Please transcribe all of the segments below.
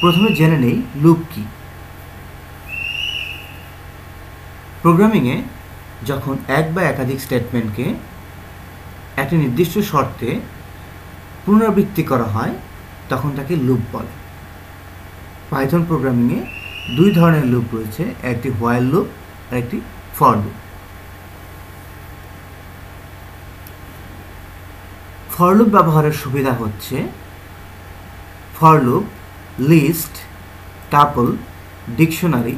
প্রথমে জেনে নেই লুপ কি। প্রোগ্রামিংয়ে যখন এক বা একাধিক স্টেটমেন্টকে একটি নির্দিষ্ট শর্তে পুনরাবৃত্তি করা হয়, তখন তাকে লুপ বলে। পাইথন প্রোগ্রামিংয়ে দুই ধরনের লুপ রয়েছে, একটি হোয়াইল লুপ আর একটি ফর লুপ। ফর লুপ ব্যবহারের সুবিধা হচ্ছে for loop list tuple dictionary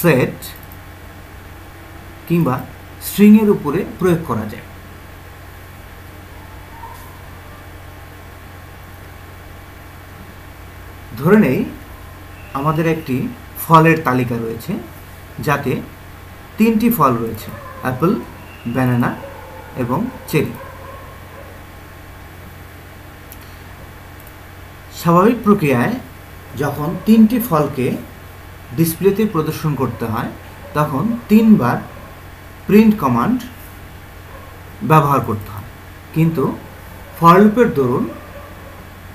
set কিংবা স্ট্রিংয়ের উপরে প্রয়োগ করা যায়। ধরে নেই, আমাদের একটি ফলের তালিকা রয়েছে, যাতে তিনটি ফল রয়েছে অ্যাপল ব্যানানা এবং চেরি স্বাভাবিক প্রক্রিয়ায় যখন তিনটি ফলকে ডিসপ্লেতে প্রদর্শন করতে হয়, তখন তিনবার প্রিন্ট কমান্ড ব্যবহার করতে হয়। কিন্তু ফর লুপের দরুন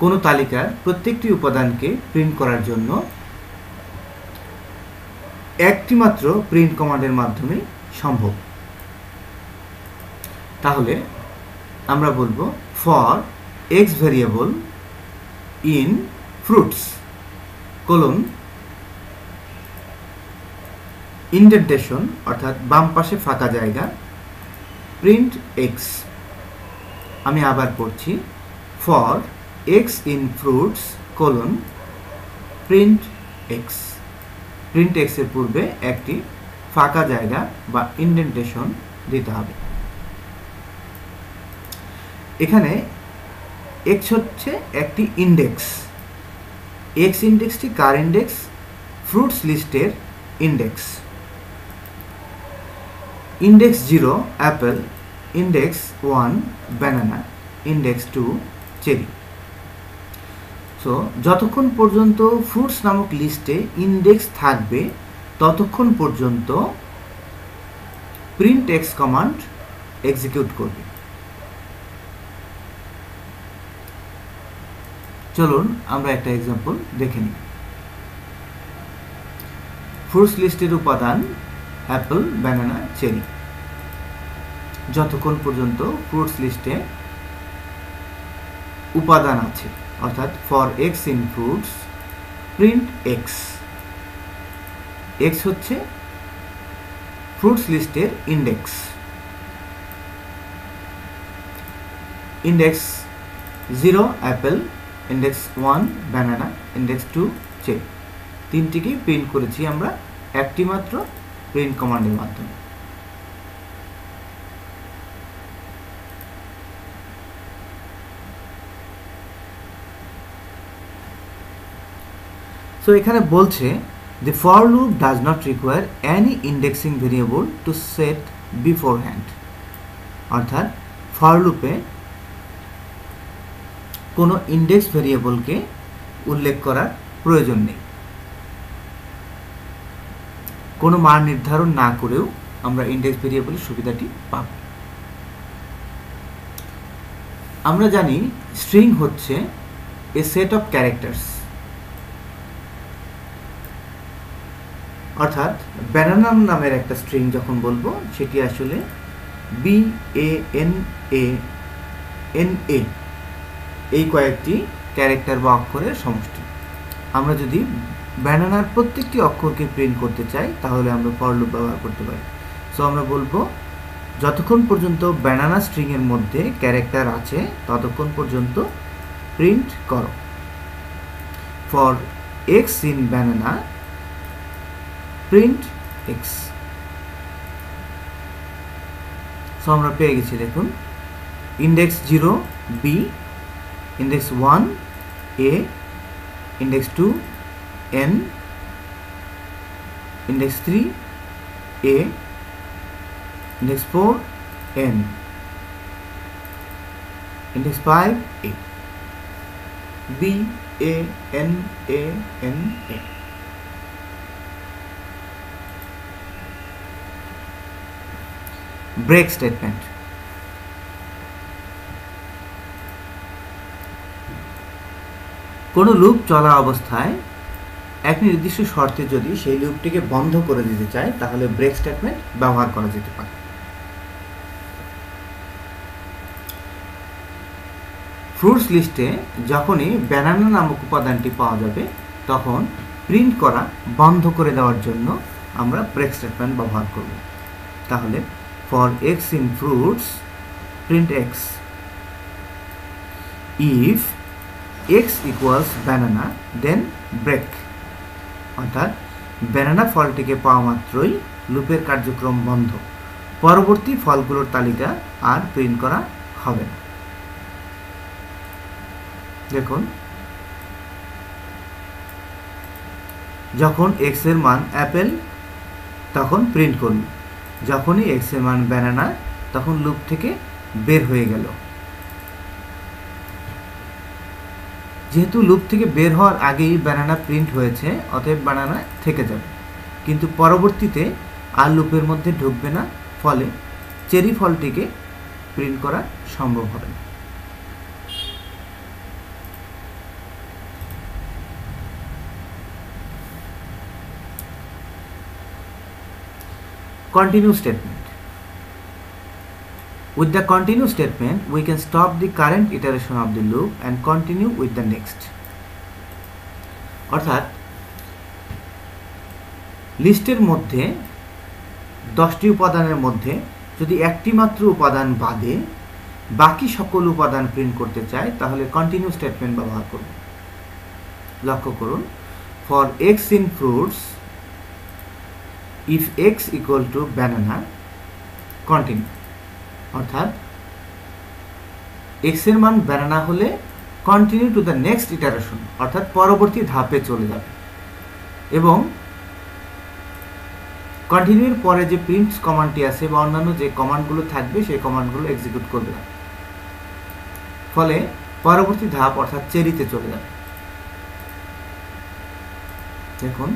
কোনো তালিকার প্রত্যেকটি উপাদানকে প্রিন্ট করার জন্য একটি মাত্র প্রিন্ট কমান্ডের মাধ্যমে সম্ভব। তাহলে আমরা বলব for X variable in fruits colon indentation অর্থাৎ বাম পাশে ফাঁকা জায়গা। প্রিন্ট এক্স আমি আবার পড়ছি। For X in fruits colon print X print এক্সের পূর্বে একটি ফাঁকা জায়গা বা ইন্ডেন্টেশন দিতে হবে। এখানে এক্স হচ্ছে একটি ইন্ডেক্স এক্স ইন্ডেক্সটি কার ইন্ডেক্স ফ্রুটস লিস্টের index index zero apple index one banana index two cherry so যতক্ষণ পর্যন্ত ফ্রুটস নামক লিস্টে ইন্ডেক্স থাকবে, ততক্ষণ পর্যন্ত প্রিন্ট এক্স কমান্ড এক্সিকিউট করবে। চলুন আমরা একটা এক্সাম্পল দেখে নিই। ফ্রুটস লিস্টের উপাদান অ্যাপল ব্যানানা চেরি যতক্ষণ পর্যন্ত ফ্রুটস লিস্টে উপাদান আছে, অর্থাৎ for X in fruits print X X হচ্ছে ফ্রুটস লিস্টের index index zero apple index one banana index two check তিনটিকেই print করেছি আমরা, একটি মাত্র প্রিন্ট কমান্ডের মাধ্যমে। সো এখানে বলছে, the for loop does not require any indexing variable to set beforehand. অর্থাৎ, for লুপে কোনো ইন্ডেক্স ভেরিয়েবলকে উল্লেখ করার প্রয়োজন নেই। কোনো মান নির্ধারণ না করেও আমরা ইন্ডেক্স ভেরিয়েবলের সুবিধাটি পাব। আমরা জানি স্ট্রিং হচ্ছে এ সেট অফ ক্যারেক্টার্স অর্থাৎ ব্যানানাম নামের একটা স্ট্রিং যখন বলব, সেটি আসলে B A N A N A এই কয়েকটি ক্যারেক্টার বা অক্ষরের সমষ্টি। আমরা যদি ব্যানানার প্রত্যেকটি অক্ষরকে প্রিন্ট করতে চাই, তাহলে আমরা ফর লুপ ব্যবহার করতে পারি। সো আমরা বলব, যতক্ষণ পর্যন্ত ব্যানানা স্ট্রিংয়ের মধ্যে ক্যারেক্টার আছে, ততক্ষণ পর্যন্ত প্রিন্ট করো। For X in banana print X so আমরা পেয়ে গেছি, দেখুন। Index zero B index 1 a index 2 n index 3 a index 4 n index 5 a. B a n a n a. Break statement. কোনো লুপ চলা অবস্থায় এক নির্দিষ্ট শর্তে যদি সেই লুপটিকে বন্ধ করে দিতে চায়, তাহলে ব্রেক স্টেটমেন্ট ব্যবহার করা যেতে পারে। ফ্রুটস লিস্টে যখনই ব্যানানা নামক উপাদানটি পাওয়া যাবে, তখন প্রিন্ট করা বন্ধ করে দেওয়ার জন্য আমরা ব্রেক স্টেটমেন্ট ব্যবহার করব। তাহলে for X in fruits print X if X equals banana then break অর্থাৎ ব্যানানা ফলটিকে পাওয়া মাত্রই লুপের কার্যক্রম বন্ধ। পরবর্তী ফলগুলোর তালিকা আর প্রিন্ট করা হবে না। দেখুন। যখন এক্সের মান অ্যাপেল তখন প্রিন্ট করল যখনই এক্সের মান ব্যানানা তখন লুপ থেকে বের হয়ে গেল। যেহেতু লুপ থেকে বের হওয়ার আগেই ব্যানানা প্রিন্ট হয়েছে, অতএব ব্যানানা থেকে যাবে কিন্তু পরবর্তীতে আর লুপের মধ্যে ঢুকবে না, ফলে চেরি ফলটিকে প্রিন্ট করা সম্ভব হবে না continue statement. With the continue statement, we can stop the current iteration of the loop and continue with the next. অর্থাৎ লিস্টের মধ্যে দশটি উপাদানের মধ্যে যদি একটি মাত্র উপাদান বাদে বাকি সকল উপাদান প্রিন্ট করতে চায় তাহলে কন্টিনিউ স্টেটমেন্ট ব্যবহার করব লক্ষ্য করুন for X in fruits if X equal to banana continue অর্থাৎ এক্সের মান ব্যানানা হলে continue to the next iteration অর্থাৎ পরবর্তী ধাপে চলে যাবে। এবং কন্টিনিউর পরে যে প্রিন্টস কমান্ডটি আছে বা অন্যান্য যে কমান্ডগুলো থাকবে, সেই কমান্ডগুলো এক্সিকিউট করবে না। ফলে পরবর্তী ধাপ, অর্থাৎ চেরিতে চলে যাবে। দেখুন,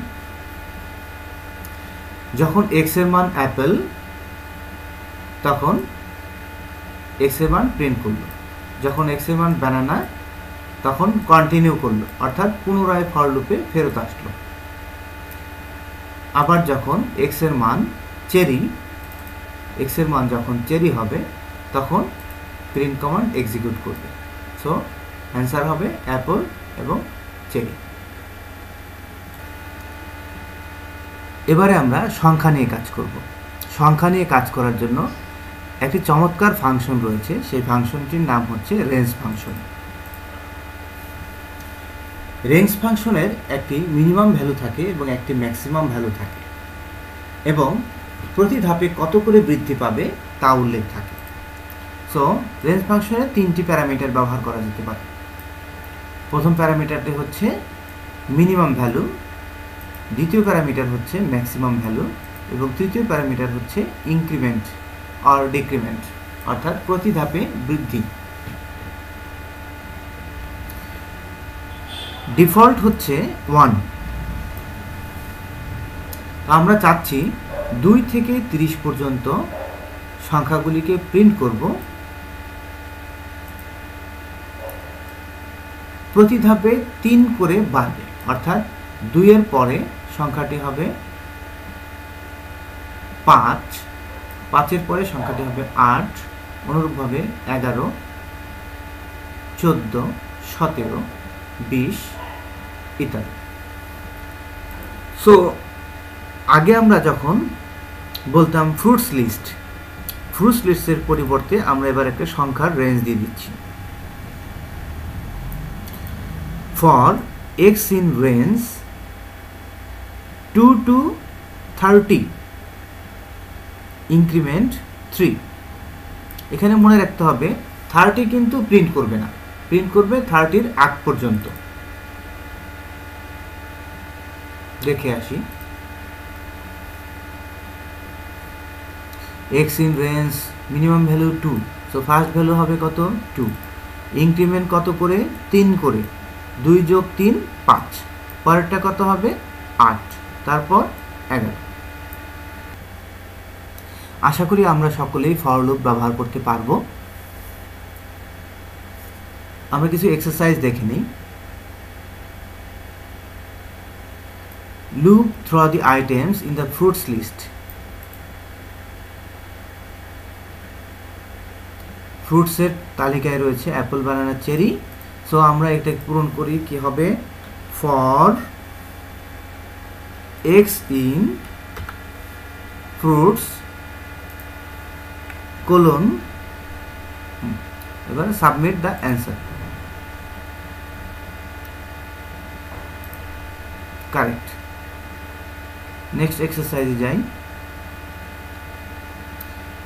যখন এক্সের মান অ্যাপেল তখন এক্সের মান প্রিন্ট করল। যখন এক্সের মান ব্যানানা তখন কন্টিনিউ করল। অর্থাৎ পুনরায় ফর লুপে ফেরত আসলো। আবার যখন এক্সের মান চেরি এক্সের মান যখন চেরি হবে, তখন প্রিন্ট কমান্ড এক্সিকিউট করবে। সো অ্যান্সার হবে অ্যাপল এবং চেরি। এবারে আমরা সংখ্যা নিয়ে কাজ করব। সংখ্যা নিয়ে কাজ করার জন্য একটি চমৎকার ফাংশন রয়েছে। সেই ফাংশনটির নাম হচ্ছে রেঞ্জ ফাংশন রেঞ্জ ফাংশনের একটি মিনিমাম ভ্যালু থাকে এবং একটি ম্যাক্সিমাম ভ্যালু থাকে এবং প্রতি ধাপে কত করে বৃদ্ধি পাবে তা উল্লেখ থাকে। সো রেঞ্জ ফাংশনে তিনটি প্যারামিটার ব্যবহার করা যেতে পারে। প্রথম প্যারামিটারটি হচ্ছে মিনিমাম ভ্যালু দ্বিতীয় প্যারামিটার হচ্ছে ম্যাক্সিমাম ভ্যালু এবং তৃতীয় প্যারামিটার হচ্ছে ইনক্রিমেন্ট আর ডিক্রিমেন্ট অর্থাৎ প্রতি ধাপে বৃদ্ধি। ডিফল্ট হচ্ছে ওয়ান আমরা চাচ্ছি দুই থেকে তিরিশ পর্যন্ত সংখ্যাগুলিকে প্রিন্ট করব। প্রতি ধাপে তিন করে বাড়বে, অর্থাৎ দুইয়ের পরে সংখ্যাটি হবে পাঁচ। পাঁচের পরে সংখ্যাটি হবে আট, অনুরূপভাবে এগারো, চোদ্দ, সতেরো, বিশ ইত্যাদি। সো আগে আমরা যখন বলতাম ফ্রুটস লিস্ট ফ্রুটস লিস্টের পরিবর্তে আমরা এবার একটা সংখ্যার রেঞ্জ দিয়ে দিচ্ছি। For X in range two to thirty increment three. এখানে মনে রাখতে হবে থার্টি কিন্তু প্রিন্ট করবে না। প্রিন্ট করবে থার্টির আগ পর্যন্ত। দেখে আসি। X in range minimum value two so first value হবে কত? টু ইনক্রিমেন্ট কত করে? তিন করে। দুই যোগ তিন, পাঁচ। পরেরটা কত হবে? আট। তারপর এগারো। আশা করি আমরা সকলেই ফর লুপ ব্যবহার করতে পারব। আমরা কিছু এক্সারসাইজ দেখে নিই। Loop through the items in the fruits list. ফ্রুটসের তালিকায় রয়েছে অ্যাপল বানানা চেরি সো আমরা এটা পূরণ করি কি হবে? For X in fruits colon এবার submit the answer correct next এক্সারসাইজে যাই.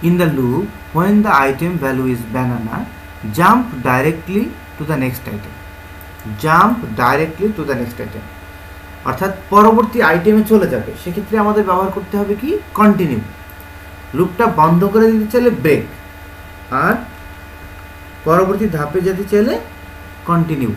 In the loop when the item value is banana jump directly to the next item jump directly to the next item অর্থাৎ পরবর্তী আইটেমে চলে যাবে। সেক্ষেত্রে আমাদের ব্যবহার করতে হবে কি? কন্টিনিউ লুপটা বন্ধ করে দিতে চাইলে ব্রেক আর পরবর্তী ধাপে যেতে চাইলে কন্টিনিউ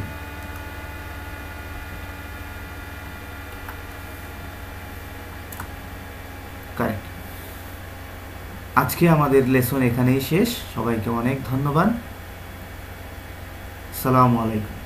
আজকে আমাদের লেসন এখানেই শেষ। সবাইকে অনেক ধন্যবাদ। সালামু আলাইকুম।